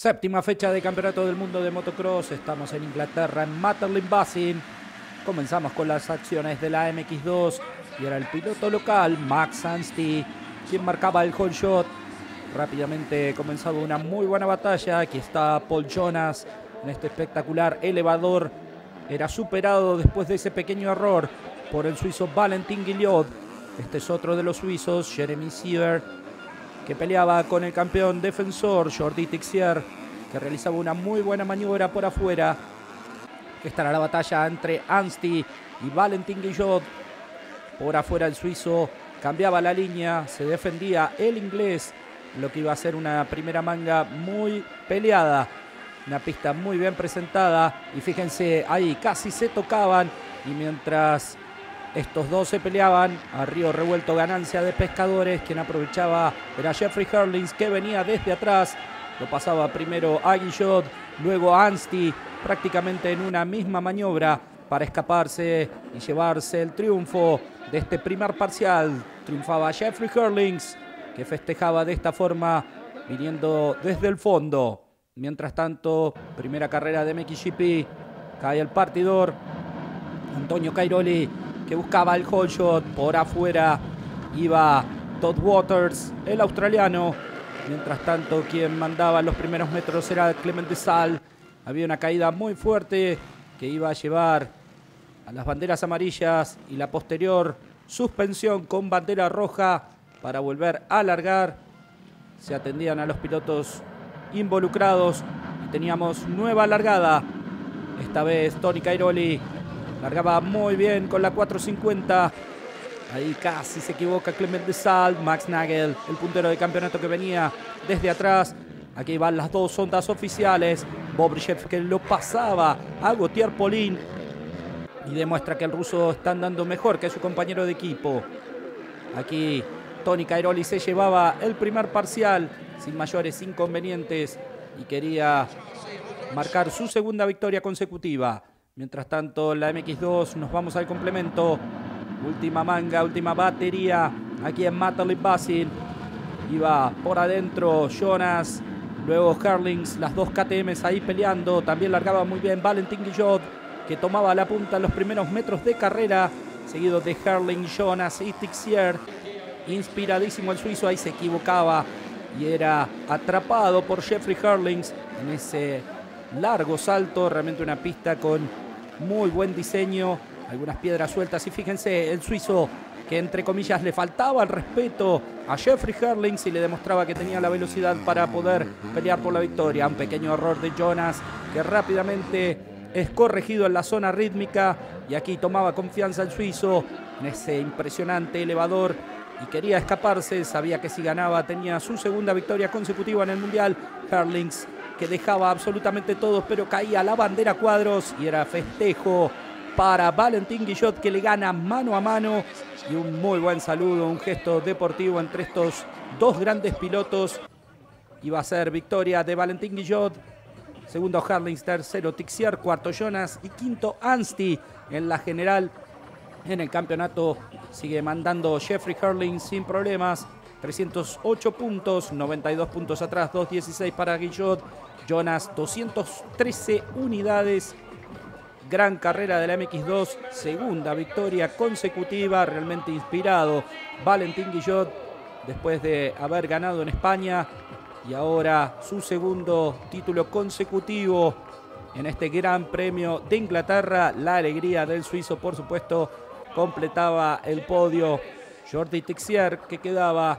Séptima fecha de Campeonato del Mundo de Motocross. Estamos en Inglaterra, en Matterlin Basin. Comenzamos con las acciones de la MX2 y era el piloto local, Max Anstie, quien marcaba el whole shot. Rápidamente comenzaba una muy buena batalla. Aquí está Paul Jonas en este espectacular elevador. Era superado después de ese pequeño error por el suizo Valentin Guillot. Este es otro de los suizos, Jeremy Siever, que peleaba con el campeón defensor Jordi Tixier, que realizaba una muy buena maniobra por afuera. Estará la batalla entre Anstie y Valentin Guillot. Por afuera el suizo cambiaba la línea, se defendía el inglés, lo que iba a ser una primera manga muy peleada. Una pista muy bien presentada y fíjense, ahí casi se tocaban y mientras estos dos se peleaban. A Río Revuelto ganancia de pescadores. Quien aprovechaba era Jeffrey Hurlings que venía desde atrás. Lo pasaba primero a Guillot, luego a prácticamente en una misma maniobra para escaparse y llevarse el triunfo de este primer parcial. Triunfaba Jeffrey Hurlings, que festejaba de esta forma, viniendo desde el fondo. Mientras tanto, primera carrera de MXGP, cae el partidor. Antonio Cairoli que buscaba el hole shot por afuera. Iba Todd Waters, el australiano. Mientras tanto, quien mandaba los primeros metros era Clement de Sal. Había una caída muy fuerte que iba a llevar a las banderas amarillas y la posterior suspensión con bandera roja para volver a alargar. Se atendían a los pilotos involucrados y teníamos nueva largada. Esta vez Tony Cairoli Largaba muy bien con la 450. Ahí casi se equivoca Clement de Sal, Max Nagel, el puntero de campeonato que venía desde atrás. Aquí van las dos ondas oficiales. Bobryshev que lo pasaba a Gautier Polín y demuestra que el ruso está andando mejor que su compañero de equipo. Aquí Tony Cairoli se llevaba el primer parcial sin mayores inconvenientes y quería marcar su segunda victoria consecutiva. Mientras tanto, la MX2 nos vamos al complemento. Última manga, última batería aquí en Matterley Basin. Iba por adentro Jonas, luego Herlings, las dos KTMs ahí peleando. También largaba muy bien Valentín Guillot, que tomaba la punta los primeros metros de carrera. Seguido de Herling, Jonas y Tixier. Inspiradísimo el suizo, ahí se equivocaba y era atrapado por Jeffrey Herlings en ese largo salto. Realmente una pista con muy buen diseño, algunas piedras sueltas y fíjense el suizo que entre comillas le faltaba el respeto a Jeffrey Herlings y le demostraba que tenía la velocidad para poder pelear por la victoria. Un pequeño error de Jonas que rápidamente es corregido en la zona rítmica y aquí tomaba confianza el suizo en ese impresionante elevador y quería escaparse, sabía que si ganaba tenía su segunda victoria consecutiva en el Mundial. Herlings que dejaba absolutamente todo, pero caía la bandera cuadros y era festejo para Valentín Guillot que le gana mano a mano y un muy buen saludo, un gesto deportivo entre estos dos grandes pilotos. Iba a ser victoria de Valentín Guillot, segundo Harlings, tercero Tixier, cuarto Jonas y quinto Anstie en la general. En el campeonato sigue mandando Jeffrey Hurling sin problemas. 308 puntos, 92 puntos atrás, 216 para Guillot. Jonas, 213 unidades. Gran carrera de la MX2, segunda victoria consecutiva, realmente inspirado. Valentín Guillot, después de haber ganado en España y ahora su segundo título consecutivo en este Gran Premio de Inglaterra. La alegría del suizo, por supuesto, completaba el podio. Jordi Tixier, que quedaba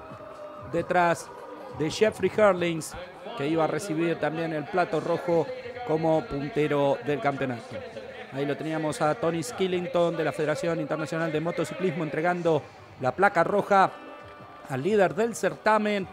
detrás de Jeffrey Hurlings, que iba a recibir también el plato rojo como puntero del campeonato. Ahí lo teníamos a Tony Skillington de la Federación Internacional de Motociclismo entregando la placa roja al líder del certamen.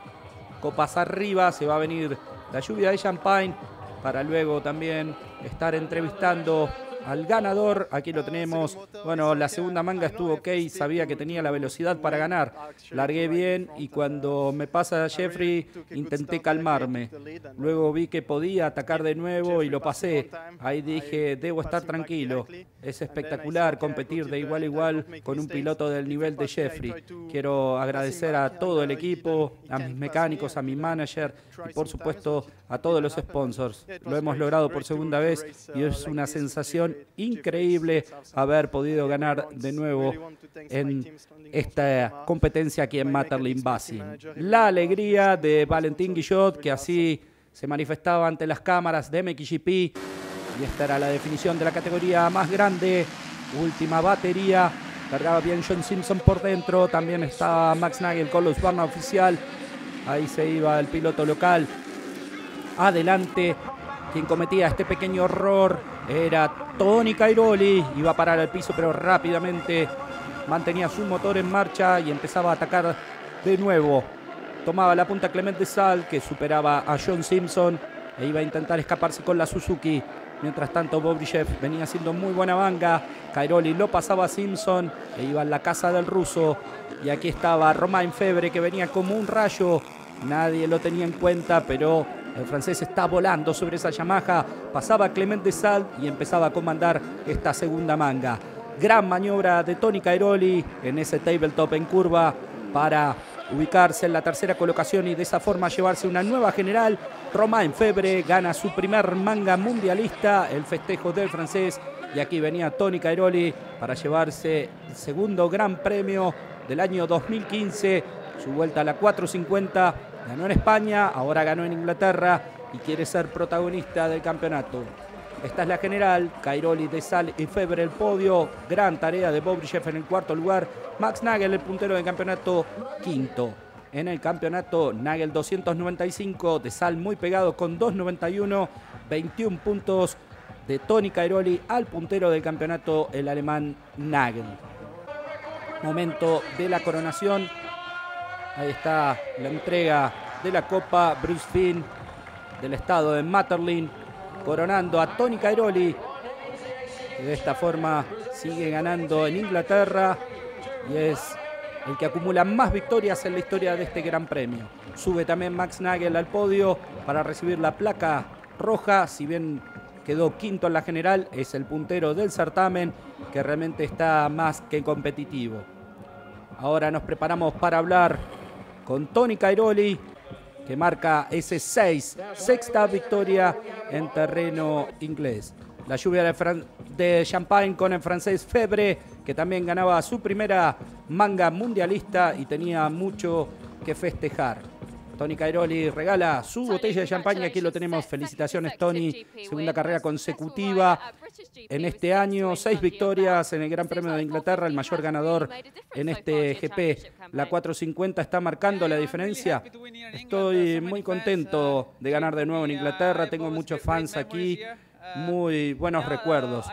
Copas arriba, se va a venir la lluvia de champagne para luego también estar entrevistando al ganador. Aquí lo tenemos. Bueno, la segunda manga estuvo ok, sabía que tenía la velocidad para ganar. Largué bien y cuando me pasa Jeffrey intenté calmarme. Luego vi que podía atacar de nuevo y lo pasé. Ahí dije, debo estar tranquilo. Es espectacular competir de igual a igual con un piloto del nivel de Jeffrey. Quiero agradecer a todo el equipo, a mis mecánicos, a mi manager y por supuesto a todos los sponsors. Lo hemos logrado por segunda vez y es una sensación increíble haber podido ganar de nuevo en esta competencia aquí en Matterlin Basin. La alegría de Valentín Guillot, que así se manifestaba ante las cámaras de MXGP. Y esta era la definición de la categoría más grande. Última batería. Cargaba bien John Simpson por dentro. También estaba Max Nagel con los Barna oficial. Ahí se iba el piloto local. Adelante. Quien cometía este pequeño error era Tony Cairoli. Iba a parar al piso, pero rápidamente mantenía su motor en marcha y empezaba a atacar de nuevo. Tomaba la punta Clemente Sal, que superaba a John Simpson e iba a intentar escaparse con la Suzuki. Mientras tanto, Bobryshev venía haciendo muy buena manga. Cairoli lo pasaba a Simpson e iba en la casa del ruso. Y aquí estaba Romain Febre, que venía como un rayo. Nadie lo tenía en cuenta, pero el francés está volando sobre esa Yamaha. Pasaba Clemente Sal y empezaba a comandar esta segunda manga. Gran maniobra de Tony Cairoli en ese tabletop en curva para ubicarse en la tercera colocación y de esa forma llevarse una nueva general. Romain Febre gana su primer manga mundialista, el festejo del francés. Y aquí venía Tony Cairoli para llevarse el segundo gran premio del año 2015. Su vuelta a la 450 ganó en España, ahora ganó en Inglaterra y quiere ser protagonista del campeonato. Esta es la general, Cairoli, De Sal y Febre el podio. Gran tarea de Bobryshev en el cuarto lugar. Max Nagel, el puntero del campeonato, quinto. En el campeonato, Nagel 295, De Sal muy pegado con 291, 21 puntos de Tony Cairoli al puntero del campeonato, el alemán Nagel. Momento de la coronación. Ahí está la entrega de la Copa Bruce Finn del estado de Matterlin coronando a Tony Cairoli. de esta forma sigue ganando en Inglaterra y es el que acumula más victorias en la historia de este Gran Premio. Sube también Max Nagel al podio para recibir la placa roja, si bien quedó quinto en la general, es el puntero del certamen que realmente está más que competitivo. Ahora nos preparamos para hablar con Tony Cairoli, que marca ese 6, sexta victoria en terreno inglés. La lluvia de, de champagne con el francés Febre, que también ganaba su primera manga mundialista y tenía mucho que festejar. Tony Cairoli regala su botella de champaña. Aquí lo tenemos. Felicitaciones, Tony. Segunda carrera consecutiva en este año. Seis victorias en el Gran Premio de Inglaterra, el mayor ganador en este GP. La 450 está marcando la diferencia. Estoy muy contento de ganar de nuevo en Inglaterra. Tengo muchos fans aquí muy buenos recuerdos.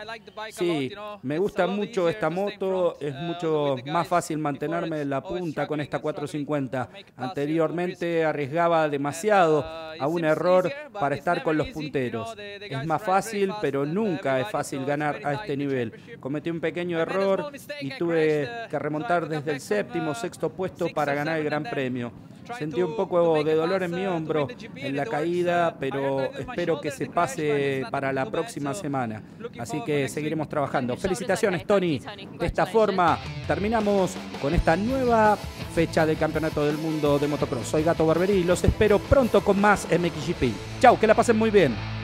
Sí, me gusta mucho esta moto, es mucho más fácil mantenerme en la punta con esta 450. Anteriormente arriesgaba demasiado a un error para estar con los punteros. Es más fácil, pero nunca es fácil ganar a este nivel. Cometí un pequeño error y tuve que remontar desde el séptimo, sexto puesto para ganar el Gran Premio. Sentí un poco de dolor en mi hombro en la caída, pero espero que se pase para la próxima semana. Así que seguiremos trabajando. Felicitaciones, Tony. De esta forma terminamos con esta nueva fecha del Campeonato del Mundo de Motocross. Soy Gato Barberí y los espero pronto con más MXGP. Chau, que la pasen muy bien.